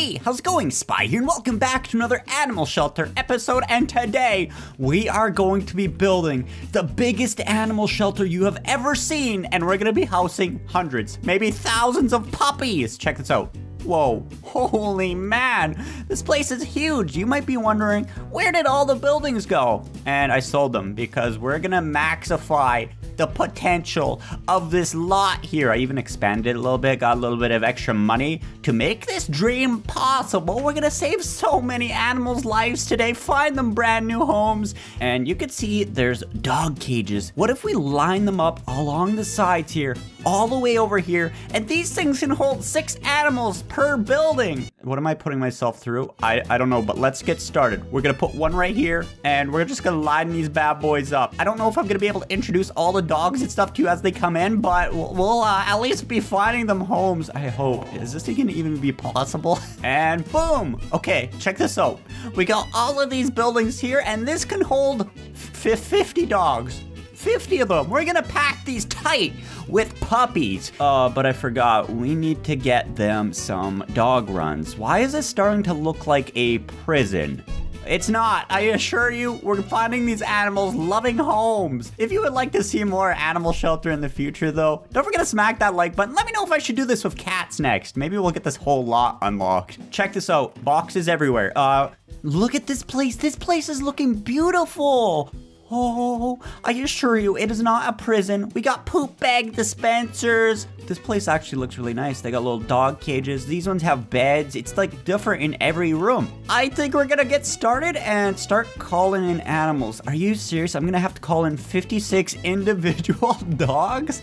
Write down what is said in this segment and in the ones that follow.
Hey, how's it going? Spy here, and welcome back to another Animal Shelter episode. And today, we are going to be building the biggest animal shelter you have ever seen. And we're gonna be housing hundreds, maybe thousands of puppies. Check this out. Whoa, holy man, this place is huge. You might be wondering, where did all the buildings go? And I sold them because we're gonna maxify the potential of this lot here. I even expanded a little bit, got a little bit of extra money to make this dream possible. We're gonna save so many animals' lives today, find them brand new homes, and you can see there's dog cages. What if we line them up along the sides here, all the way over here, and these things can hold six animals per building. What am I putting myself through? I, I don't know, but let's get started. We're gonna put one right here, and we're just gonna line these bad boys up. I don't know if I'm gonna be able to introduce all the dogs and stuff too as they come in, but we'll, uh, at least be finding them homes, I hope. Is this gonna even be possible? And boom! Okay, check this out. We got all of these buildings here, and this can hold 50 dogs. 50 of them. We're gonna pack these tight with puppies. Uh, but I forgot, we need to get them some dog runs. Why is this starting to look like a prison? It's not. I assure you, we're finding these animals loving homes. If you would like to see more animal shelter in the future, though, don't forget to smack that like button. Let me know if I should do this with cats next. Maybe we'll get this whole lot unlocked. Check this out. Boxes everywhere. Uh, look at this place. This place is looking beautiful. Oh, I assure you, it is not a prison. We got poop bag dispensers. This place actually looks really nice. They got little dog cages. These ones have beds. It's like different in every room. I think we're gonna get started and start calling in animals. Are you serious? I'm gonna have to call in 56 individual dogs?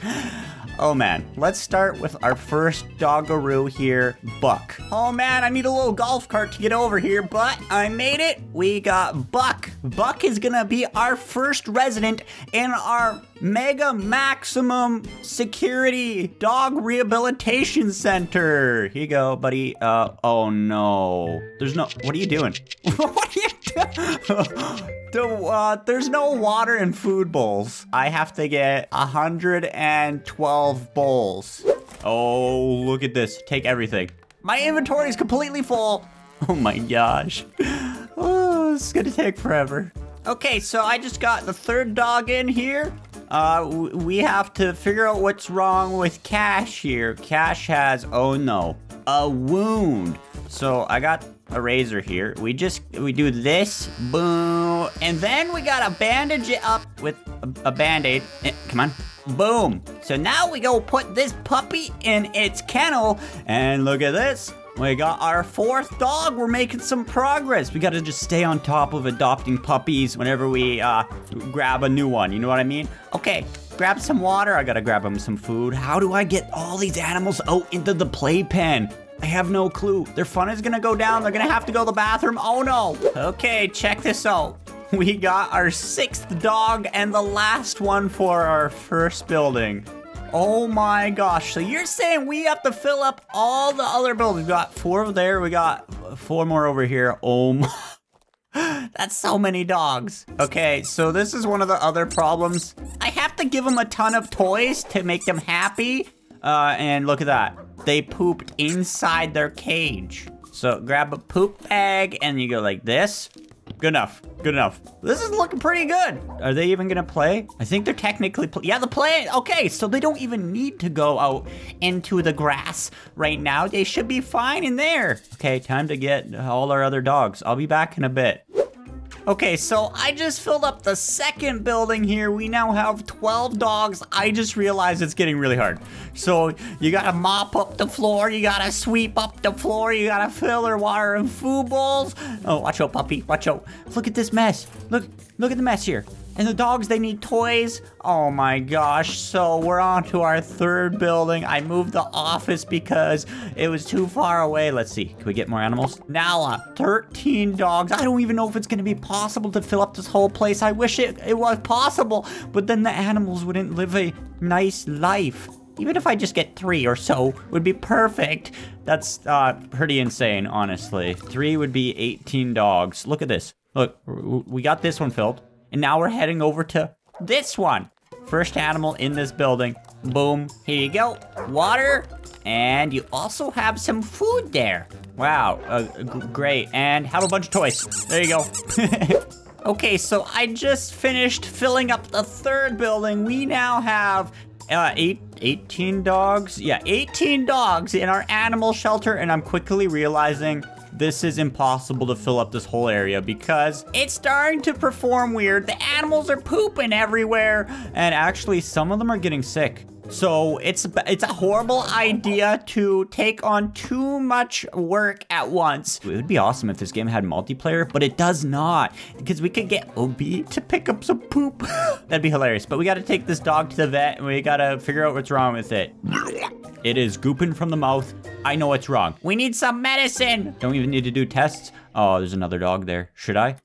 Oh man, let's start with our first doggaroo here, Buck. Oh man, I need a little golf cart to get over here, but I made it. We got Buck. Buck is gonna be our first resident in our mega maximum security dog rehabilitation center. Here you go, buddy. Uh, oh no. There's no, what are you doing? what are you? The, uh, there's no water in food bowls. I have to get 112 bowls. Oh, look at this. Take everything. My inventory is completely full. Oh my gosh. Oh, this is gonna take forever. Okay, so I just got the third dog in here. Uh, we have to figure out what's wrong with Cash here. Cash has, oh no, a wound. So I got a razor here. We just, we do this, boom, and then we gotta bandage it up with a, a band-aid. Eh, come on, boom. So now we go put this puppy in its kennel, and look at this. We got our fourth dog. We're making some progress. We gotta just stay on top of adopting puppies whenever we uh, grab a new one. You know what I mean? Okay, grab some water. I gotta grab them some food. How do I get all these animals out into the playpen? I have no clue. Their fun is gonna go down. They're gonna have to go to the bathroom. Oh no. Okay, check this out. We got our sixth dog and the last one for our first building. Oh my gosh. So you're saying we have to fill up all the other buildings. We got four there. We got four more over here. Oh my. That's so many dogs. Okay, so this is one of the other problems. I have to give them a ton of toys to make them happy. Uh, and look at that. They pooped inside their cage. So grab a poop bag and you go like this. Good enough. Good enough. This is looking pretty good. Are they even gonna play? I think they're technically, play yeah, they're playing. Okay, so they don't even need to go out into the grass right now. They should be fine in there. Okay, time to get all our other dogs. I'll be back in a bit. Okay, so I just filled up the second building here. We now have 12 dogs. I just realized it's getting really hard. So you gotta mop up the floor, you gotta sweep up the floor, you gotta fill their water and food bowls. Oh, watch out, puppy, watch out. Look at this mess. Look, look at the mess here. And the dogs, they need toys. Oh my gosh. So we're on to our third building. I moved the office because it was too far away. Let's see. Can we get more animals? Now, uh, 13 dogs. I don't even know if it's going to be possible to fill up this whole place. I wish it, it was possible. But then the animals wouldn't live a nice life. Even if I just get three or so, would be perfect. That's uh, pretty insane, honestly. Three would be 18 dogs. Look at this. Look, we got this one filled. And now we're heading over to this one. First animal in this building. Boom. Here you go. Water. And you also have some food there. Wow, uh, great. And have a bunch of toys. There you go. okay, so I just finished filling up the third building. We now have uh, eight, 18 dogs? Yeah, 18 dogs in our animal shelter, and I'm quickly realizing this is impossible to fill up this whole area because it's starting to perform weird. The animals are pooping everywhere, and actually some of them are getting sick. So it's it's a horrible idea to take on too much work at once. It would be awesome if this game had multiplayer, but it does not because we could get OB to pick up some poop. That'd be hilarious. But we got to take this dog to the vet and we got to figure out what's wrong with it. It is gooping from the mouth. I know it's wrong. We need some medicine. Don't even need to do tests. Oh, there's another dog there. Should I?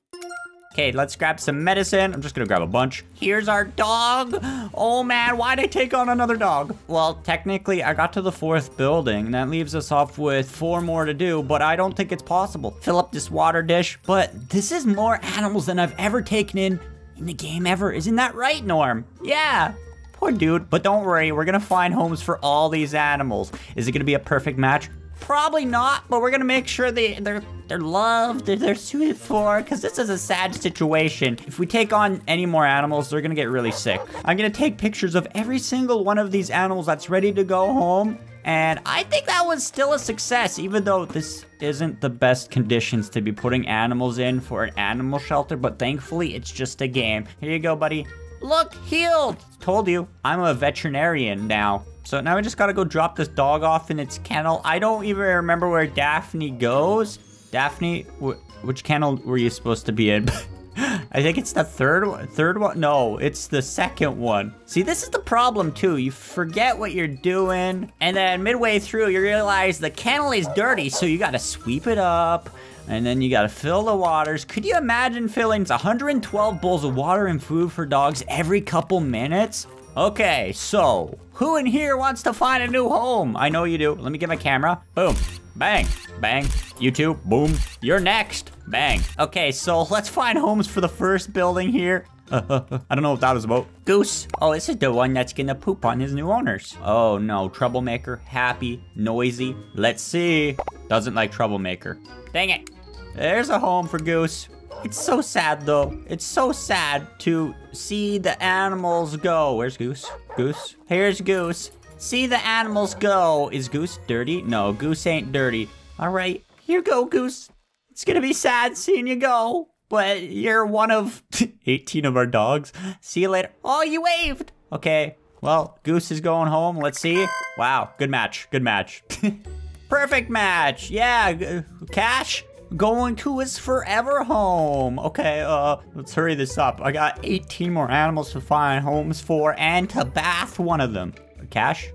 Okay, let's grab some medicine. I'm just gonna grab a bunch. Here's our dog. Oh man, why'd I take on another dog? Well, technically, I got to the fourth building, and that leaves us off with four more to do, but I don't think it's possible. Fill up this water dish, but this is more animals than I've ever taken in in the game ever. Isn't that right, Norm? Yeah. Poor dude. But don't worry, we're gonna find homes for all these animals. Is it gonna be a perfect match? Probably not, but we're gonna make sure they, they're they're loved, they're, they're suited for, because this is a sad situation. If we take on any more animals, they're gonna get really sick. I'm gonna take pictures of every single one of these animals that's ready to go home, and I think that was still a success, even though this isn't the best conditions to be putting animals in for an animal shelter, but thankfully it's just a game. Here you go, buddy. Look, healed! Told you, I'm a veterinarian now. So now I just gotta go drop this dog off in its kennel. I don't even remember where Daphne goes. Daphne, wh which kennel were you supposed to be in? I think it's the third one. Third one? No, it's the second one. See, this is the problem too. You forget what you're doing, and then midway through, you realize the kennel is dirty, so you gotta sweep it up, and then you gotta fill the waters. Could you imagine filling 112 bowls of water and food for dogs every couple minutes? Okay, so who in here wants to find a new home? I know you do. Let me get my camera. Boom. Bang. Bang. You two. Boom. You're next. Bang. Okay, so let's find homes for the first building here. I don't know what that was about. Goose. Oh, this is the one that's gonna poop on his new owners. Oh no, troublemaker, happy, noisy. Let's see. Doesn't like troublemaker. Dang it. There's a home for Goose. It's so sad though. It's so sad to see the animals go. Where's Goose? Goose? Here's Goose. See the animals go. Is Goose dirty? No, Goose ain't dirty. All right, here go, Goose. It's gonna be sad seeing you go, but you're one of 18 of our dogs. See you later. Oh, you waved. Okay, well, Goose is going home. Let's see. Wow, good match. Good match. Perfect match. Yeah, Cash going to his forever home. Okay, uh, let's hurry this up. I got 18 more animals to find homes for and to bath one of them. Cash?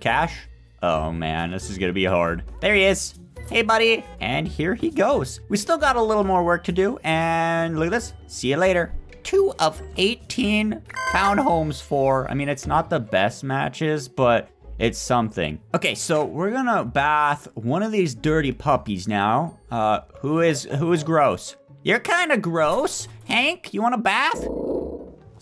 Cash? Oh man, this is gonna be hard. There he is. Hey buddy, and here he goes. We still got a little more work to do, and look at this. See you later. Two of 18 found homes for. I mean, it's not the best matches, but it's something. Okay, so we're gonna bath one of these dirty puppies now. Uh, who is who is gross? You're kind of gross. Hank, you want a bath?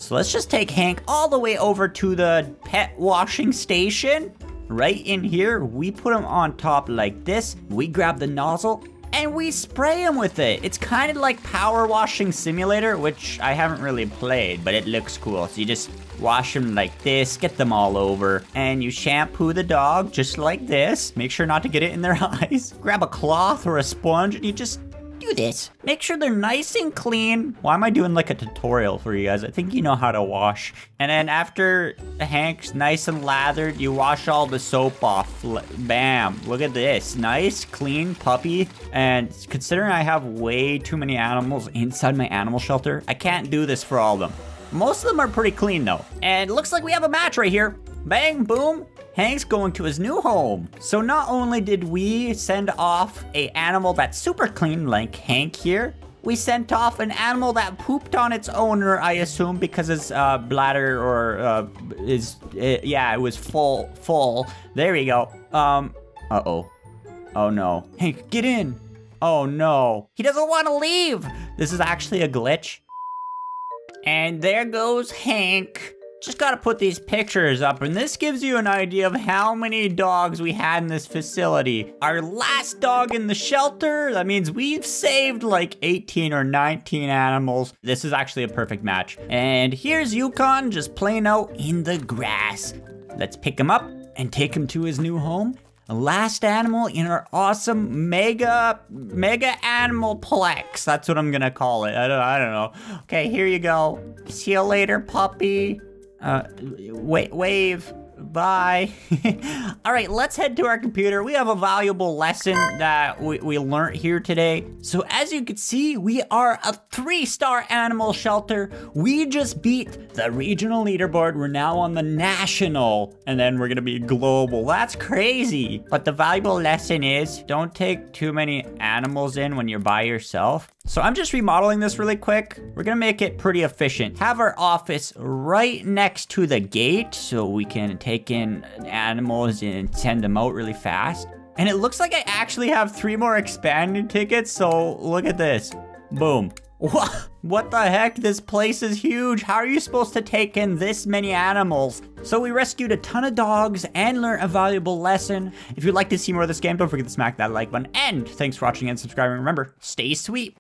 So let's just take Hank all the way over to the pet washing station. Right in here, we put them on top like this. We grab the nozzle and we spray them with it. It's kind of like Power Washing Simulator, which I haven't really played, but it looks cool. So you just wash them like this, get them all over, and you shampoo the dog just like this. Make sure not to get it in their eyes. Grab a cloth or a sponge and you just do this. Make sure they're nice and clean. Why am I doing like a tutorial for you guys? I think you know how to wash. And then after Hank's nice and lathered, you wash all the soap off. Bam. Look at this. Nice, clean puppy. And considering I have way too many animals inside my animal shelter, I can't do this for all of them. Most of them are pretty clean though. And looks like we have a match right here. Bang, boom. Hank's going to his new home. So not only did we send off a animal that's super clean like Hank here, we sent off an animal that pooped on its owner, I assume, because his uh, bladder or uh, is, yeah, it was full, full. There we go. Um, uh-oh. Oh no. Hank, get in. Oh no. He doesn't want to leave. This is actually a glitch. And there goes Hank. Just gotta put these pictures up, and this gives you an idea of how many dogs we had in this facility. Our last dog in the shelter, that means we've saved like 18 or 19 animals. This is actually a perfect match. And here's Yukon just playing out in the grass. Let's pick him up and take him to his new home. Last animal in our awesome mega, mega animal plex. That's what I'm gonna call it. I don't, I don't know. Okay, here you go. See you later, puppy. Uh, wait, wave. Bye. All right, let's head to our computer. We have a valuable lesson that we, we learned here today. So as you can see, we are a three-star animal shelter. We just beat the regional leaderboard. We're now on the national, and then we're gonna be global. That's crazy. But the valuable lesson is don't take too many animals in when you're by yourself. So I'm just remodeling this really quick. We're gonna make it pretty efficient. Have our office right next to the gate so we can take in animals and send them out really fast. And it looks like I actually have three more expanding tickets, so look at this. Boom. What? What the heck? This place is huge. How are you supposed to take in this many animals? So we rescued a ton of dogs and learned a valuable lesson. If you'd like to see more of this game, don't forget to smack that like button. And thanks for watching and subscribing. Remember, stay sweet.